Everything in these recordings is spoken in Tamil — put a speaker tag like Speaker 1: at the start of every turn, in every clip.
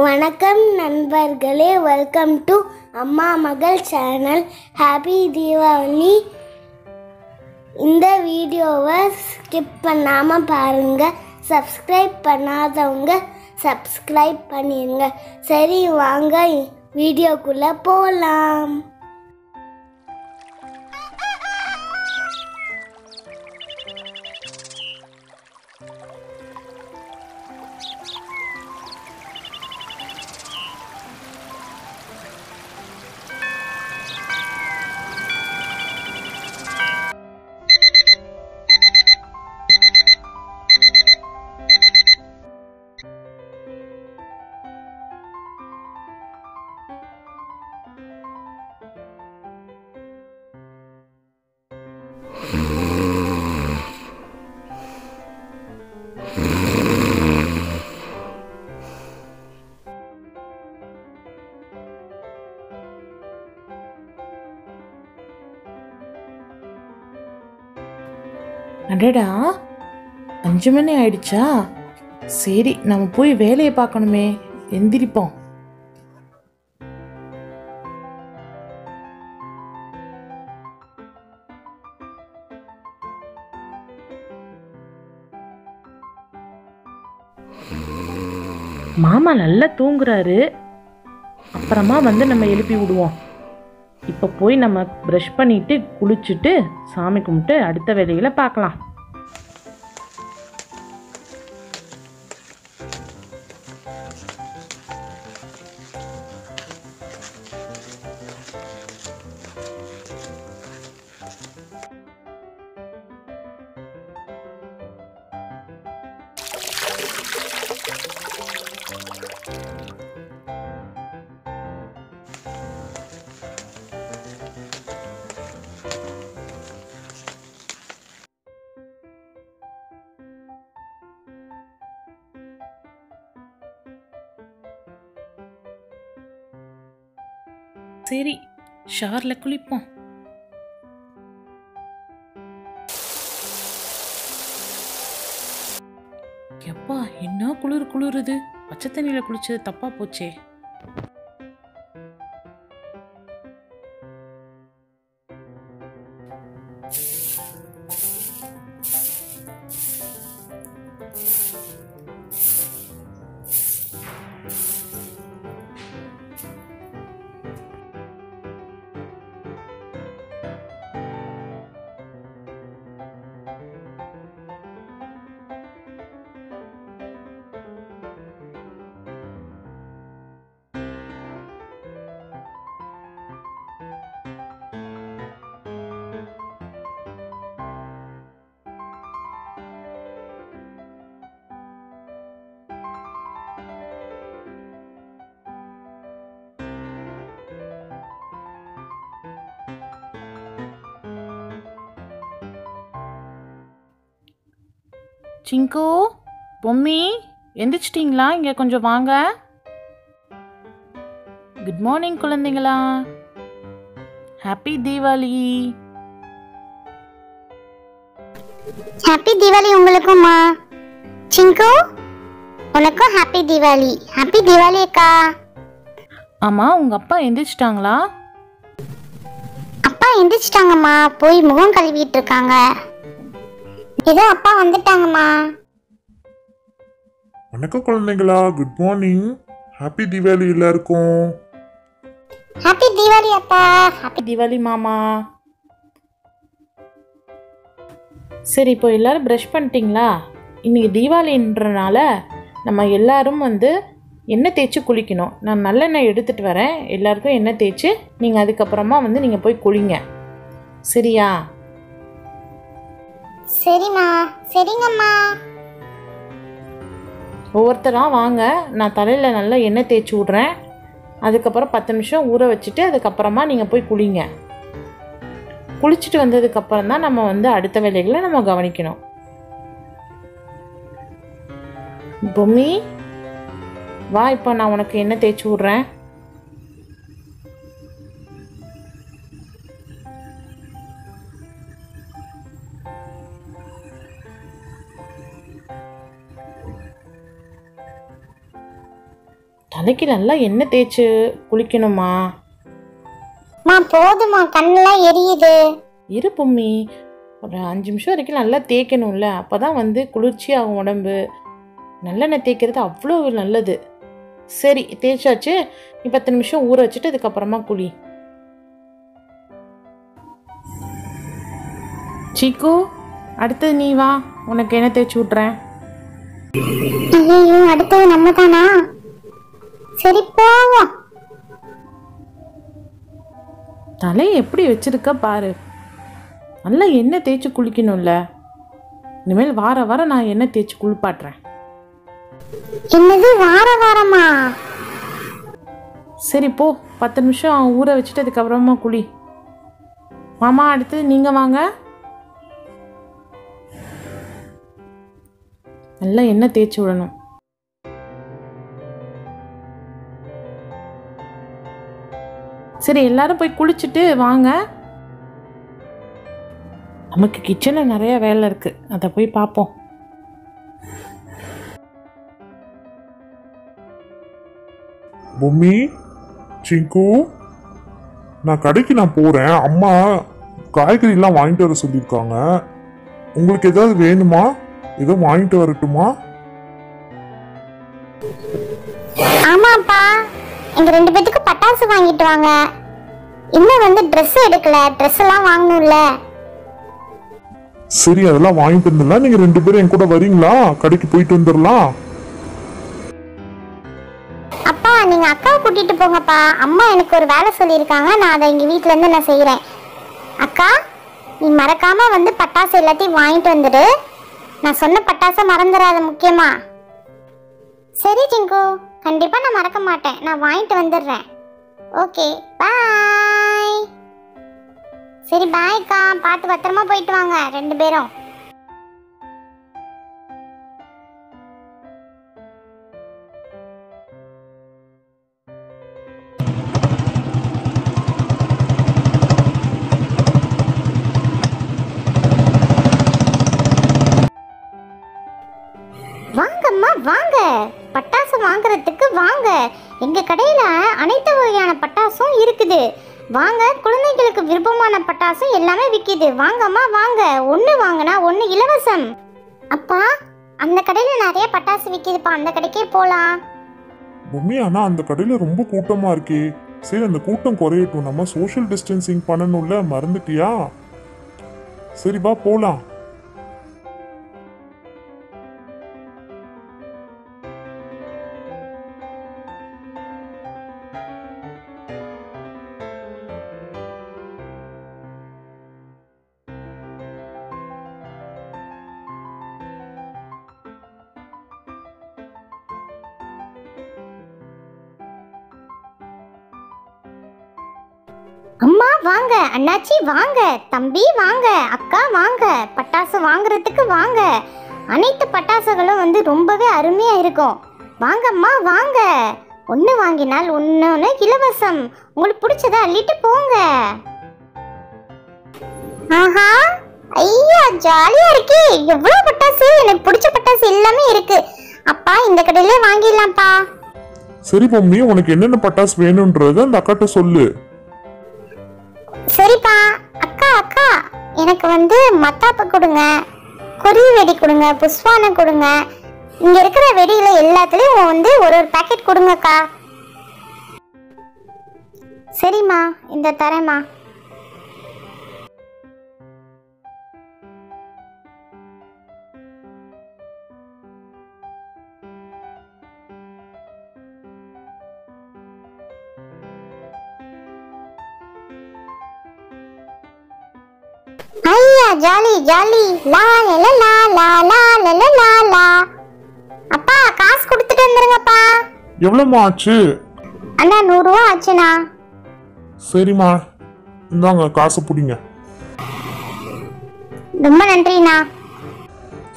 Speaker 1: வணக்கம் நண்பர்களே வெல்கம் டு அம்மா மகள் சேனல் ஹாப்பி தீபாவளி இந்த வீடியோவை ஸ்கிப் பண்ணாமல் பாருங்கள் சப்ஸ்கிரைப் பண்ணாதவங்க சப்ஸ்கிரைப் பண்ணிடுங்க சரி வாங்க வீடியோக்குள்ளே போகலாம்
Speaker 2: அடடா அஞ்சு மணி ஆயிடுச்சா? சரி நம்ம போய் வேலையை பார்க்கணுமே. எந்திரிப்போம். மாமா நல்லா தூங்குறாரு. அப்புறமா வந்து நம்ம எழுப்பி விடுவோம். இப்போ போய் நம்ம ப்ரஷ் பண்ணிட்டு குளிச்சுட்டு சாமி கும்பிட்டு அடுத்த வேலைகளை பார்க்கலாம். சரி ஷாரில் குளிப்போம். எப்பா என்ன குளிர் குளிருது? பச்சை தண்ணியில் குளிச்சது தப்பா போச்சே. சிங்கு பொம்மி எந்திரிச்சிட்டிங்களா? இங்கே கொஞ்சம் வாங்க. குட் மார்னிங் குழந்தைங்களா ஹாப்பி தீபாவளி
Speaker 1: ஹாப்பி தீபாவளி உங்களுக்கும்மா. சிங்கு உனக்கும் ஹாப்பி தீபாவளி ஹாப்பி தீபாவளி அக்கா.
Speaker 2: ஆமாம் உங்கள் அப்பா எந்திரிச்சிட்டாங்களா?
Speaker 1: அப்பா எந்திரிச்சிட்டாங்கம்மா. போய் முகம் கழுவிட்டு இருக்காங்க. ஏதோ அப்பா வந்துட்டாங்கம்மா.
Speaker 3: வணக்கம் குழந்தைங்களா குட் மார்னிங் ஹாப்பி தீபாவளி எல்லாருக்கும்.
Speaker 1: ஹாப்பி தீபாவளி அப்பா
Speaker 2: ஹாப்பி தீபாவளி மாமா. சரி இப்போ எல்லாரும் ப்ரஷ் பண்ணிட்டீங்களா? இன்னைக்கு தீபாவளின்றனால நம்ம எல்லாரும் வந்து எண்ணெய் தேய்ச்சி குளிக்கணும். நான் நல்லெண்ணெய் எடுத்துகிட்டு வரேன். எல்லாருக்கும் எண்ணெய் தேய்ச்சி நீங்கள் அதுக்கப்புறமா வந்து நீங்கள் போய் குளிங்க. சரியா?
Speaker 1: சரிம்மா சரிங்கம்மா.
Speaker 2: ஒவ்வொருத்தராக வாங்க நான் தலையில் நல்லா எண்ணெய் தேய்ச்சி விட்றேன். அதுக்கப்புறம் பத்து நிமிஷம் ஊற வச்சுட்டு அதுக்கப்புறமா நீங்கள் போய் குளிங்க. குளிச்சுட்டு வந்ததுக்கப்புறம் தான் நம்ம வந்து அடுத்த வேலைகளை நம்ம கவனிக்கணும். பொம்மி வா இப்போ நான் உனக்கு எண்ணெய் தேய்ச்சி விட்றேன். தலைக்கு நல்லா எண்ணெய் தேய்ச்சி குளிக்கணுமா?
Speaker 1: மா போதுமா கண்ணெல்லாம் எரியுது.
Speaker 2: இரு பொம்மி. ஒரு அஞ்சு நிமிஷம் வரைக்கும் நல்லா தேய்க்கணும்ல. அப்போ தான் வந்து குளிர்ச்சியாகும் உடம்பு. நல்லெண்ணெய் தேய்க்கிறது அவ்வளோ நல்லது. சரி தேய்ச்சாச்சு. நீ பத்து நிமிஷம் ஊற வச்சுட்டு அதுக்கப்புறமா குளி. சீக்கு அடுத்தது நீ வா. உனக்கு என்ன தேய்ச்சி விட்றேன்
Speaker 1: ஐயோ அடுத்தது நம்ம தானா சரி போவோம்.
Speaker 2: தலையை எப்படி வச்சிருக்க பாரு. நல்லா எண்ணெய் தேய்ச்சி குளிக்கணும்ல. இனிமேல் வார வாரம் நான் எண்ணெய் தேய்ச்சி குளிப்பாட்டுறேன்.
Speaker 1: என்னது வார வாரமா?
Speaker 2: சரி போ. பத்து நிமிஷம் ஊற வச்சுட்டு அதுக்கப்புறமா குளி. மாமா அடுத்து நீங்கள் வாங்க. நல்லா எண்ணெய் தேய்ச்சி விடணும். சரி எல்லாரும் போய் குளிச்சுட்டு வாங்க. நமக்கு கிச்சனில் நிறைய வேலை இருக்குது அதை போய் பார்ப்போம்.
Speaker 3: பொம்மி சிங்கு நான் கடைக்கு நான் போறேன். அம்மா காய்கறிலாம் வாங்கிட்டு வர சொல்லியிருக்காங்க. உங்களுக்கு ஏதாவது வேணுமா? ஏதோ வாங்கிட்டு வரட்டுமா?
Speaker 1: ஆமாப்பா. எங்க ரெண்டு பேத்துக்கு பட்டாசு வாங்கிட்டு வாங்க. இன்னும் வந்து Dress எடுக்கல. Dress எல்லாம் வாங்கணும்ல.
Speaker 3: சரி அதெல்லாம் வாங்கிட்டு வந்துடலாம். நீங்க ரெண்டு பேரும் என் கூட வரீங்களா? கடைக்கு போயிட்டு வந்துடலாம்.
Speaker 1: அப்பா நீங்க அக்காவை கூட்டிட்டு போங்கப்பா. அம்மா எனக்கு ஒரு வேலை சொல்லியிருக்காங்க. நான் அதை எங்க வீட்ல இருந்து நான் செய்யறேன் அக்கா நீ மறக்காம வந்து பட்டாசு எல்லாத்தையும் வாங்கிட்டு வந்துடு. நான் சொன்ன பட்டாசை மறந்துடாத முக்கியமா. சரி சிங்கு கண்டிப்பா நான் மறக்க மாட்டேன். நான் வாங்கிட்டு வந்துடுறேன். Okay bye. சரி பாய்க்கா. பார்த்து பத்திரமா போயிட்டு வாங்க ரெண்டு பேரும். வாங்கம்மா வாங்க. பட்டாசு வாங்குறதுக்கு வாங்க. எங்க கடையில அனைத்து வகையான பட்டாசும் இருக்குது. வாங்க குழந்தைகளுக்கு விருப்பமான பட்டாசும் எல்லாமே விக்குது. வாங்கம்மா வாங்க. ஒன்று வாங்கினா ஒன்று இலவசம். அப்பா அந்த கடையில நிறைய பட்டாசு விக்குதுப்பா. அந்த கடைக்கே போலாம்.
Speaker 3: பொம்மி ஆனா அந்த கடையில ரொம்ப கூட்டமா இருக்கே. சரி அந்த கூட்டம் குறையட்டும். நம்ம சோஷியல் டிஸ்டன்சிங் பண்ணணும்ல மறந்துட்டியா? சரி வா போலாம்.
Speaker 1: வாங்க அண்ணாச்சி வாங்க தம்பி வாங்க அக்கா வாங்க பட்டாசு வாங்குறதுக்கு வாங்க. அனைத்து பட்டாசுகளும் வந்து ரொம்பவே அருமையா இருக்கும். வாங்கம்மா வாங்க. ஒன்று வாங்கினால் ஒன்று இலவசம். உங்களுக்கு பிடிச்சத அள்ளிட்டு போங்க. ஆஹா ஐயா ஜாலியா இருக்கே. எவ்வளவு பட்டாசு? எனக்கு பிடிச்ச பட்டாசு எல்லாமே இருக்கு. அப்பா இந்த கடையிலே வாங்கிடலாம்ப்பா.
Speaker 3: சரி பொம்மி உனக்கு என்னென்ன பட்டாசு வேணும்ன்றத அந்த அக்காட்ட சொல்லு.
Speaker 1: சரிப்பா அக்கா அக்கா. எனக்கு வந்து மத்தாப்பு கொடுங்க. கொரிய வெடி கொடுங்க புஷ்பானை கொடுங்க. இங்க இருக்கிற வெடியில எல்லாத்துலயும் வந்து ஒரு ஒரு பாக்கெட் கொடுங்கக்கா. சரிம்மா இந்த தரேம்மா. Jolly jolly. லா லா லா லா லா லா அப்பா காசு கொடுத்துட்டு வந்துருங்கப்பா.
Speaker 3: எவ்வளோமா ஆச்சு?
Speaker 1: அண்ணா நூறுரூவா ஆச்சுண்ணா.
Speaker 3: சரிம்மா. இந்தாங்க காசு பிடிங்க.
Speaker 1: ரொம்ப நன்றிண்ணா.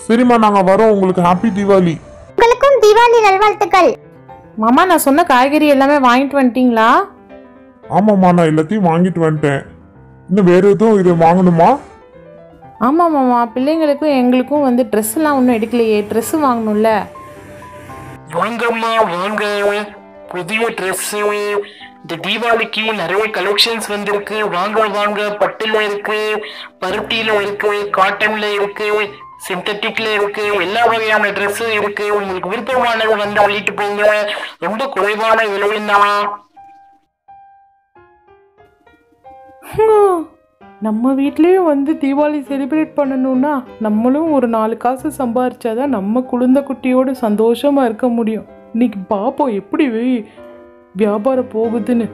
Speaker 3: சரிம்மா நாங்க வரோம். உங்களுக்கு ஹாப்பி தீபாவளி.
Speaker 1: உங்களுக்கும் தீபாவளி நல்வாழ்த்துக்கள்.
Speaker 2: மாமா நான் சொன்ன காய்கறி எல்லாமே வாங்கிட்டு வந்துட்டீங்களா?
Speaker 3: ஆமாம்மா நான் எல்லாத்தையும் வாங்கிட்டு வந்துட்டேன். இன்னும் வேற எதுவும் இது வாங்கணுமா?
Speaker 2: ஆமாம் மாமா பிள்ளைங்களுக்கும் எங்களுக்கும் வந்து ட்ரெஸ்லாம் ஒன்றும் எடுக்கலையே. ட்ரெஸ்ஸு வாங்கணும்ல.
Speaker 4: வாங்கம்மா வாங்க. புதிய ட்ரெஸ்ஸு இந்த தீபாவளிக்கு நிறைய கலெக்ஷன்ஸ் வந்திருக்கு. வாங்க வாங்க. பட்டுல இருக்கு பருத்தியில இருக்கு காட்டன்ல இருக்கு சிந்தட்டிக்ல இருக்கு எல்லா வகையான Dress இருக்கு. உங்களுக்கு விருப்பமானது வந்து அள்ளிட்டு போங்க. ரொம்ப குறைவான விலையில் தான்
Speaker 2: நம்ம வீட்லேயும் வந்து தீபாவளி செலிப்ரேட் பண்ணணும்னா நம்மளும் ஒரு நாலு காசு சம்பாரிச்சாதான் நம்ம குழந்த குட்டியோடு சந்தோஷமாக இருக்க முடியும். இன்னைக்கு பார்ப்போம் எப்படி வியாபாரம் போகுதுன்னு.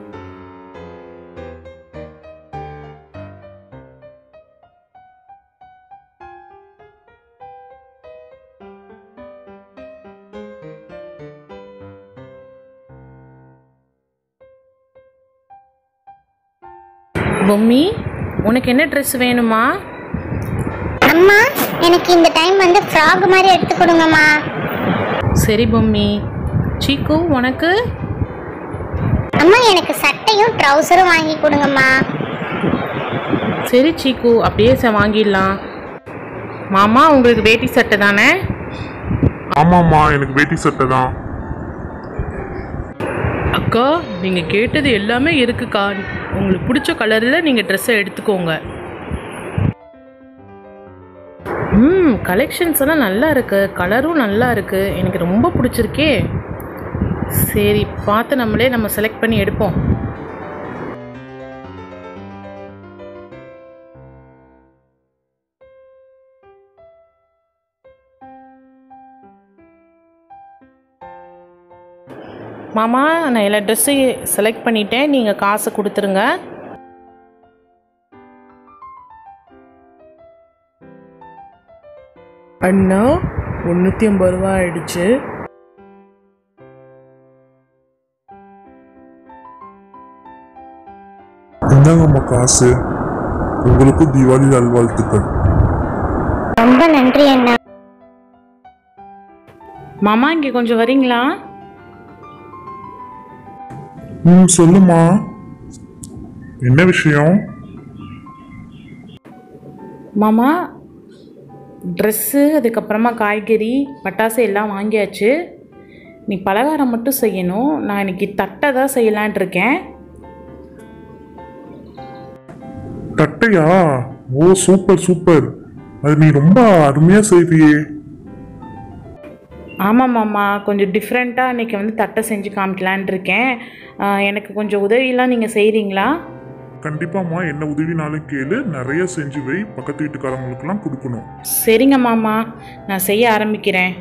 Speaker 2: பொம்மி? உனக்கு என்ன ட்ரெஸ் வேணுமா?
Speaker 1: அம்மா எனக்கு இந்த டைம் வந்து ஃப்ராக் மாதிரி எடுத்து கொடுங்கம்மா.
Speaker 2: சரி பொம்மி. சீக்கு உனக்கு?
Speaker 1: அம்மா எனக்கு சட்டையும் ட்ரௌசரும் வாங்கி கொடுங்கம்மா.
Speaker 2: சரி சீக்கு அப்படியே ச வாங்கிடலாம். மாமா உங்களுக்கு வேட்டி சட்டை தானே?
Speaker 3: ஆமாம்மா எனக்கு வேட்டி சட்டை தான்.
Speaker 2: அக்கா நீங்கள் கேட்டது எல்லாமே இருக்குக்கா. உங்களுக்கு பிடிச்ச கலரில் நீங்கள் ட்ரெஸ்ஸை எடுத்துக்கோங்க. ம் கலெக்ஷன்ஸ் எல்லாம் நல்லா இருக்குது கலரும் நல்லா இருக்குது எனக்கு ரொம்ப பிடிச்சிருக்கே. சரி பார்த்து நம்மளே நம்ம செலக்ட் பண்ணி எடுப்போம். மாமா நான் எல்லா ட்ரெஸ்ஸு செலக்ட் பண்ணிட்டேன். நீங்கள் காசு கொடுத்துருங்க. அண்ணா முந்நூற்றி ஐம்பது ரூபா ஆயிடுச்சு.
Speaker 3: இந்தாங்கம்மா காசு. உங்களுக்கும் தீபாவளி நல்வாழ்த்துக்கள்.
Speaker 1: ரொம்ப நன்றி அண்ணா.
Speaker 2: மாமா இங்கே கொஞ்சம் வரீங்களா?
Speaker 3: ம் சொல்லுமா என்ன விஷயம்?
Speaker 2: மாமா ட்ரெஸ்ஸு அதுக்கப்புறமா காய்கறி பட்டாசு எல்லாம் வாங்கியாச்சு. நீ பலகாரம் மட்டும் செய்யணும். நான் இன்னைக்கு தட்டை தான் செய்யலான் இருக்கேன்.
Speaker 3: தட்டையா? Oh super super. அது நீ ரொம்ப அருமையா செய்வியே
Speaker 2: ஆமாம் மாமா கொஞ்சம் டிஃப்ரெண்ட்டாக இன்றைக்கி வந்து தட்டை செஞ்சு காமிக்கலான் இருக்கேன். எனக்கு கொஞ்சம் உதவியெல்லாம் நீங்கள் செய்கிறீங்களா
Speaker 3: கண்டிப்பாம்மா என்ன உதவினாலும் கேளு. நிறைய செஞ்சு வை. பக்கத்து வீட்டுக்காரங்களுக்கெல்லாம் கொடுக்கணும்.
Speaker 2: சரிங்க மாமா நான் செய்ய ஆரம்பிக்கிறேன்.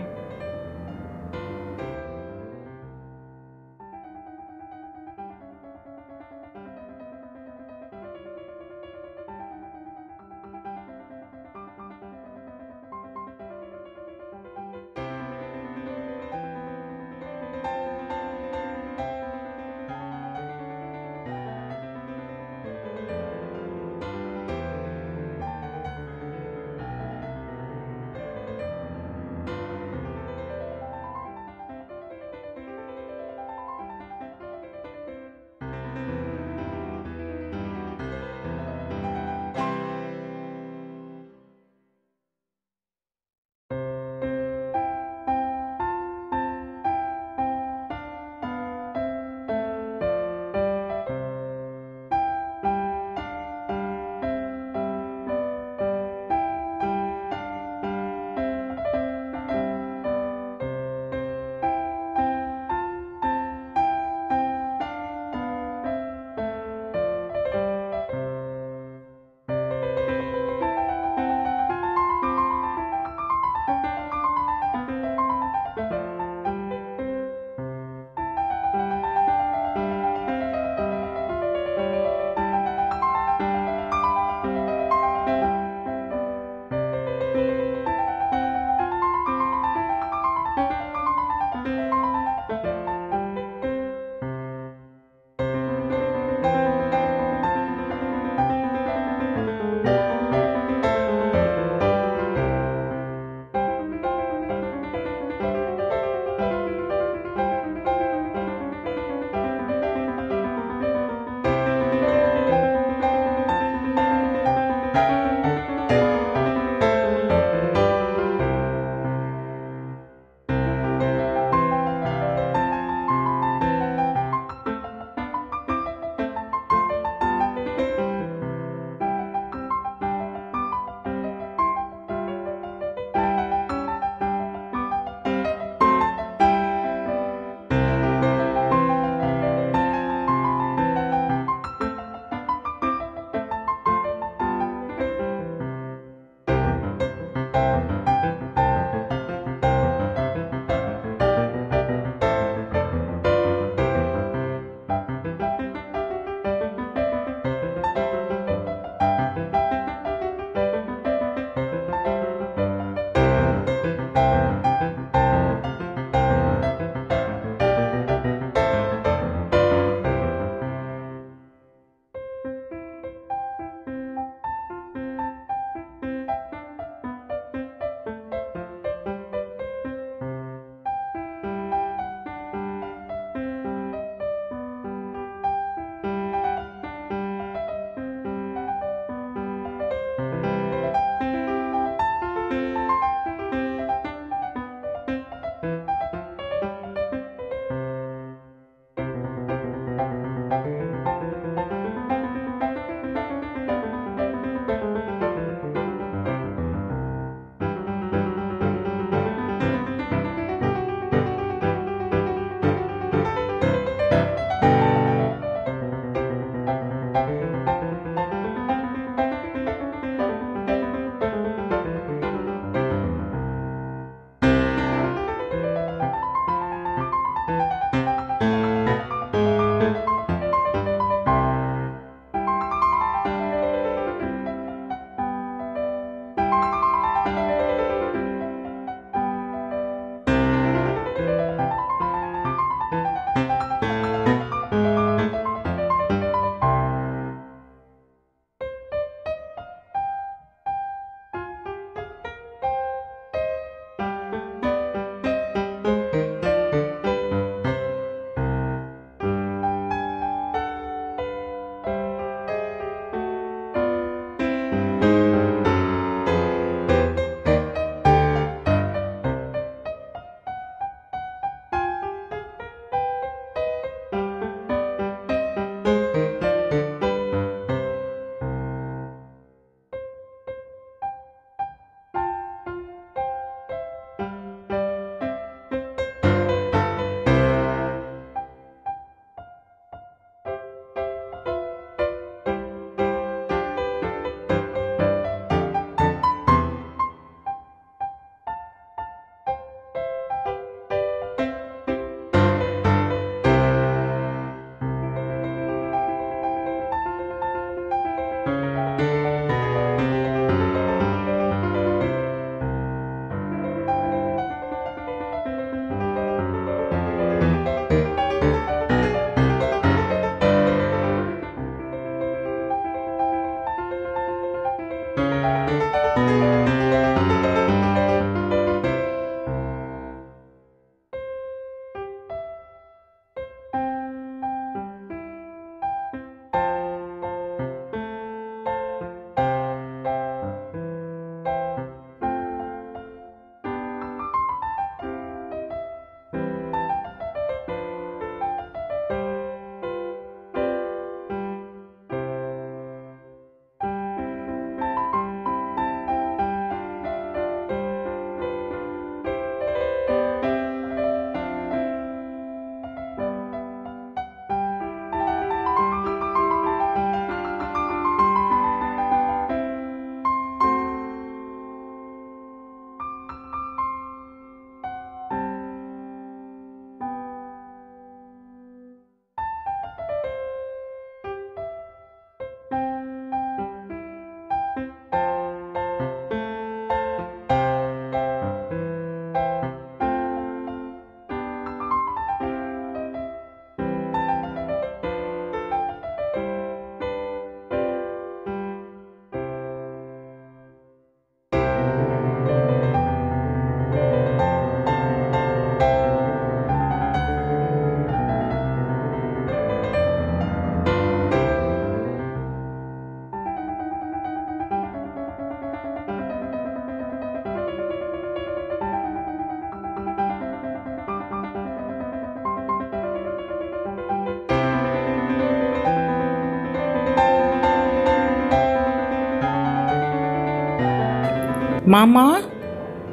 Speaker 2: மாமா?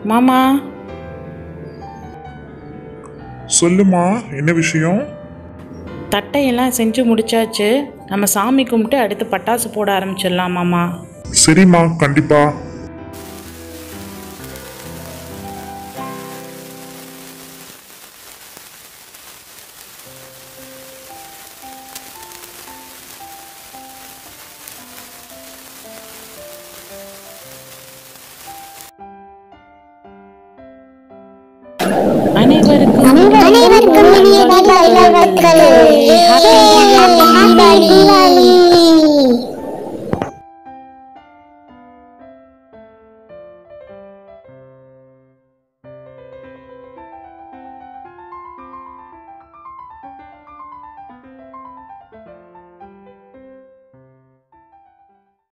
Speaker 2: மாமா?
Speaker 3: சொல்லுமா என்ன விஷயம்?
Speaker 2: தட்டையெல்லாம் செஞ்சு முடிச்சாச்சு. நம்ம சாமி கும்பிட்டு அடுத்து பட்டாசு போட ஆரம்பிச்சிடலாம் மாமா.
Speaker 3: சரிம்மா கண்டிப்பா.